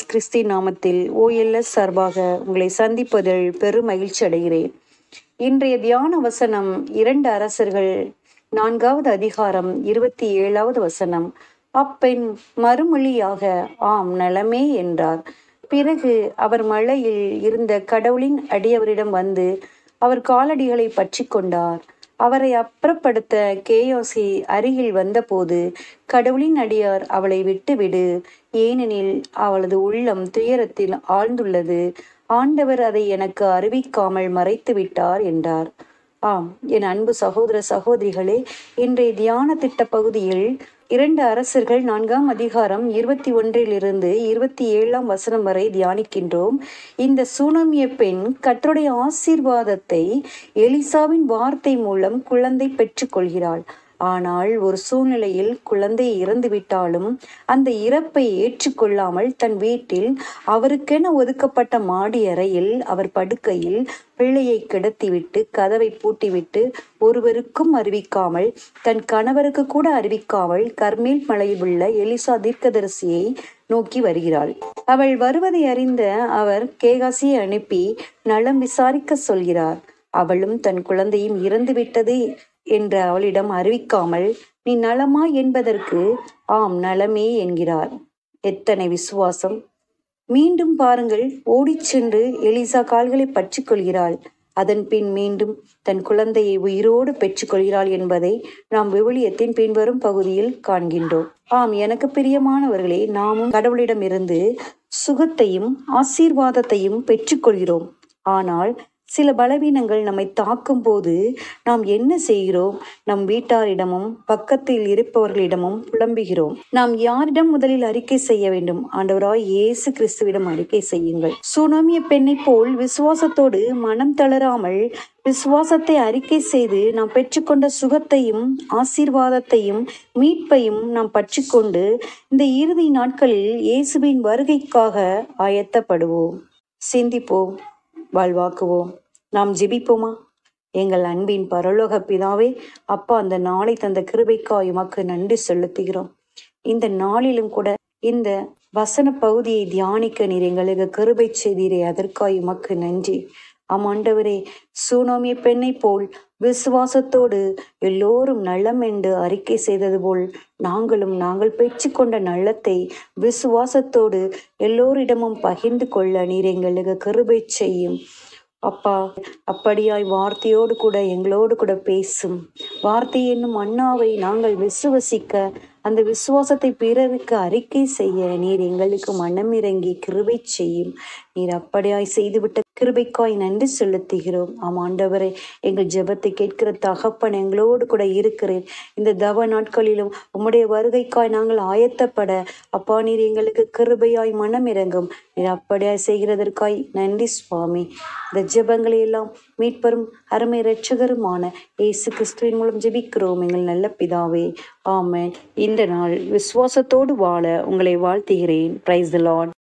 இயேசு கிறிஸ்தி நாமத்தில் ஓஎல்எஸ் சார்பாக உங்களை சந்திப்பதில் பெரும் மகிழ்ச்சி அடைகிறேன். இன்றைய தியான வசனம் இரண்டு அரசர்கள் நான்காவது அதிகாரம் இருபத்தி ஏழாவது வசனம். அப்பெண் மறுமொழியாக ஆம் நலமே என்றார். பிறகு அவர் மலையில் இருந்த கடவுளின் அடியவரிடம் வந்து அவர் காலடிகளை பற்றி கொண்டார். அவரை அப்புறப்படுத்த கேயோசி அருகில் வந்தபோது கடவுளின் அடியார் அவளை விட்டுவிடு. ஏனெனில் அவளது உள்ளம் துயரத்தில் ஆழ்ந்துள்ளது. ஆண்டவர் அதை எனக்கு அறிவிக்காமல் மறைத்து விட்டார் என்றார். ஆம் என் அன்பு சகோதர சகோதரிகளே இன்றைய தியான திட்ட பகுதியில் இரண்டு அரசர்கள் நான்காம் அதிகாரம் இருபத்தி ஒன்றிலிருந்து இருபத்தி ஏழாம் வசனம் வரை தியானிக்கின்றோம். இந்த சூனமிய பெண் கற்றுடைய ஆசீர்வாதத்தை எலிசாவின் வார்த்தை மூலம் குழந்தை பெற்றுக்கொள்கிறாள். ஆனால் ஒரு சூழ்நிலையில் குழந்தை இறந்துவிட்டாலும் அந்த இறப்பை ஏற்றுக்கொள்ளாமல் தன் வீட்டில் அவருக்கென ஒதுக்கப்பட்ட மாடி அறையில் அவர் படுக்கையில் பிள்ளையை கிடத்திவிட்டு கதவை பூட்டிவிட்டு ஒருவருக்கும் அறிவிக்காமல் தன் கணவருக்கு கூட அறிவிக்காமல் கர்மேல் மலையில் உள்ள எலிசா தீர்க்கதரிசியை நோக்கி வருகிறாள். அவள் வருவதை அறிந்த அவர் கேகாசியை அனுப்பி நலம் விசாரிக்க சொல்கிறார். அவளும் தன் குழந்தையும் இறந்துவிட்டது என்று அவளிடம் அறிவிக்காமல் நீ நலமா என்பதற்கு ஆம் நலமே என்கிறார். எத்தனை விசுவாசம்! மீண்டும் பாருங்கள் ஓடிச் சென்று எலிசா கால்களை பற்றி கொள்கிறாள். அதன் பின் மீண்டும் தன் குழந்தையை உயிரோடு பெற்றுக்கொள்கிறாள் என்பதை நாம் விவிலியத்தின் பின்வரும் பகுதியில் காண்கின்றோம். ஆம் எனக்கு பிரியமானவர்களே நாமும் கடவுளிடமிருந்து சுகத்தையும் ஆசீர்வாதத்தையும் பெற்றுக்கொள்கிறோம் ஆனால் சில பலவீனங்கள் நம்மை தாக்கும் போது நாம் என்ன செய்கிறோம்? நம் வீட்டாரிடமும் பக்கத்தில் இருப்பவர்களிடமும் புலம்புகிறோம். நாம் யாரிடம் முதலில் அறிக்கை செய்ய வேண்டும்? ஆண்டவராய் இயேசு கிறிஸ்துவிடம் அறிக்கை செய்யுங்கள். சுனாமிய பெண்ணை போல் விசுவாசத்தோடு மனம் தளராமல் விசுவாசத்தை அறிக்கை செய்து நாம் பெற்றுக்கொண்ட சுகத்தையும் ஆசீர்வாதத்தையும் மீட்பையும் நாம் பற்றிக்கொண்டு இந்த இறுதி நாட்களில் இயேசுவின் வருகைக்காக ஆயத்தப்படுவோம். சிந்திப்போம் வாழ்வாக்குவோம். நாம் ஜெபிப்போமா? எங்கள் அன்பின் பரலோக பிதாவே அப்பா அந்த நாளை தந்த கிருபைக்காய் உமக்கு நன்றி செலுத்துகிறோம். இந்த நாளிலும் கூட இந்த வசன பகுதியை தியானிக்க நீர் எங்களுக்கு கிருபை செய்தீரே அதற்காய் உமக்கு நன்றி. ஆமாண்டவரே சூனோமிய பெண்ணை போல் விசுவாசத்தோடு எல்லோரும் நலம் என்று அறிக்கை செய்தது போல் நாங்களும் நாங்கள் பெற்றுக்கொண்ட நல்லத்தை விசுவாசத்தோடு எல்லோரிடமும் பகிர்ந்து கொள்ள நீர் எங்களுக்கு கிருபை செய்யும். அப்பா அப்படியாய் வார்த்தையோடு கூட எங்களோடு கூட பேசும். வார்த்தை என்னும் அண்ணாவை நாங்கள் விசுவசிக்க அந்த விசுவாசத்தை பிறருக்கு அறிக்கை செய்ய நீர் எங்களுக்கு மனமிறங்கி கிருபை செய்யும். நீர் அப்படியாய் செய்துவிட்ட கிருபைக்காய் நன்றி செலுத்துகிறோம். ஆம் ஆண்டவரே எங்கள் ஜெபத்தை கேட்கிற தகப்பன் எங்களோடு கூட இருக்கிறேன் இந்த தவ நாட்களிலும் உம்முடைய வருகைக்காய் நாங்கள் ஆயத்தப்பட. அப்பா நீர் எங்களுக்கு கிருபையாய் மனம் இறங்கும். நீர் அப்படியாய் செய்கிறதற்காய் நன்றி சுவாமி. இந்த ஜெபங்களை எல்லாம் மீட்பரும் அருமை இரட்சகருமான இயேசு கிறிஸ்துவின் மூலம் ஜெபிக்கிறோம் எங்கள் நல்ல பிதாவே. ஆமென். இந்த நாள் விசுவாசத்தோடு வாழ உங்களை வாழ்த்துகிறேன். Praise the Lord